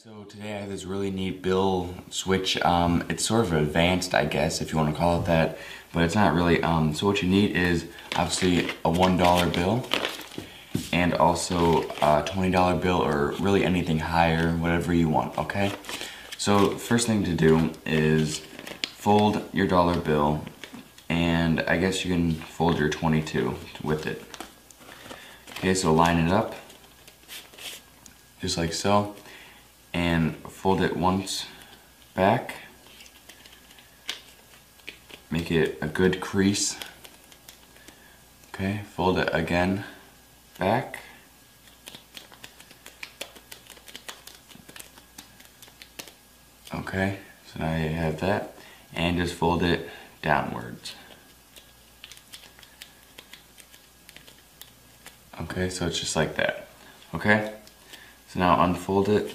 So today I have this really neat bill switch. Um, it's sort of advanced, I guess, if you want to call it that, but it's not really. Um, so what you need is obviously a $1 bill and also a $20 bill or really anything higher, whatever you want, okay? So first thing to do is fold your dollar bill and I guess you can fold your 22 with it. Okay, so line it up just like so and fold it once back. Make it a good crease. Okay, fold it again back. Okay, so now you have that. And just fold it downwards. Okay, so it's just like that. Okay, so now unfold it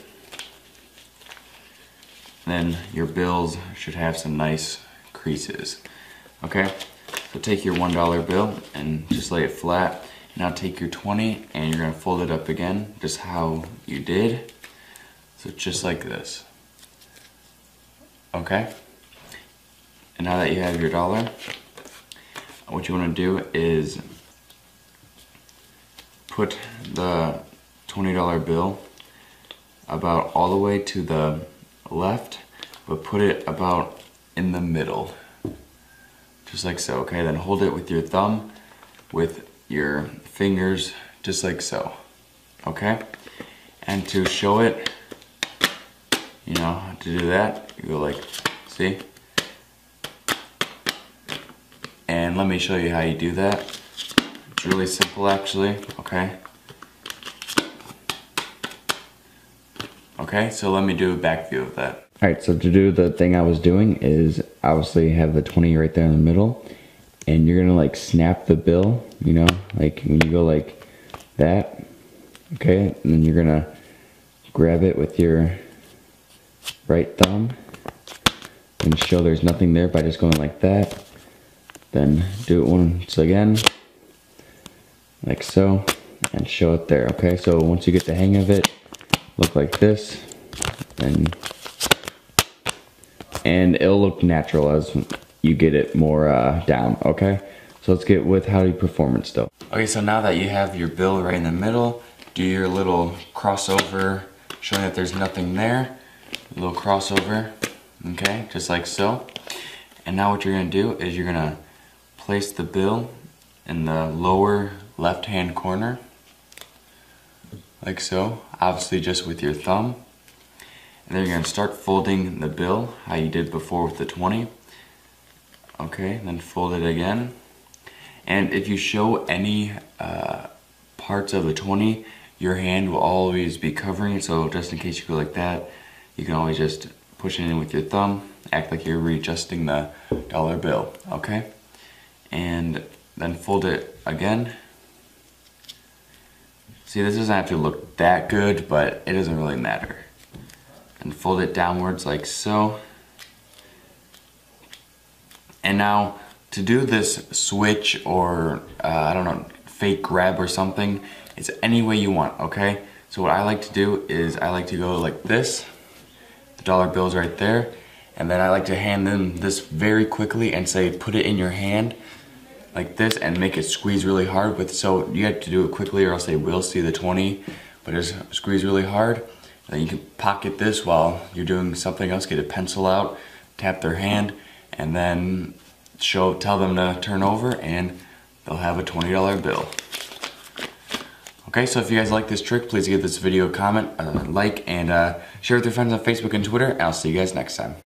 then your bills should have some nice creases. Okay, so take your $1 bill and just lay it flat. Now take your 20 and you're gonna fold it up again, just how you did. So just like this. Okay? And now that you have your dollar, what you wanna do is put the $20 bill about all the way to the left, but put it about in the middle. Just like so, okay? Then hold it with your thumb, with your fingers, just like so, okay? And to show it, you know, to do that, you go like, see? And let me show you how you do that. It's really simple actually, okay? Okay, so let me do a back view of that. All right, so to do the thing I was doing is obviously have the 20 right there in the middle and you're gonna like snap the bill, you know, like when you go like that, okay, and then you're gonna grab it with your right thumb and show there's nothing there by just going like that. Then do it once again, like so, and show it there, okay? So once you get the hang of it, look like this and and it'll look natural as you get it more uh, down okay? So let's get with how you perform it still. Okay so now that you have your bill right in the middle do your little crossover showing that there's nothing there. A little crossover okay just like so. And now what you're gonna do is you're gonna place the bill in the lower left hand corner like so, obviously just with your thumb. And then you're gonna start folding the bill, how you did before with the 20. Okay, then fold it again. And if you show any uh, parts of the 20, your hand will always be covering it, so just in case you go like that, you can always just push it in with your thumb, act like you're readjusting the dollar bill, okay? And then fold it again, See, this doesn't have to look that good, but it doesn't really matter. And fold it downwards like so. And now, to do this switch or, uh, I don't know, fake grab or something, it's any way you want, okay? So what I like to do is I like to go like this, the dollar bill's right there, and then I like to hand them this very quickly and say, put it in your hand, like this and make it squeeze really hard with so you have to do it quickly or else they will see the 20 but just squeeze really hard. And then you can pocket this while you're doing something else get a pencil out tap their hand and then show tell them to turn over and they'll have a $20 bill. Okay so if you guys like this trick please give this video a comment a like and uh, share with your friends on Facebook and Twitter and I'll see you guys next time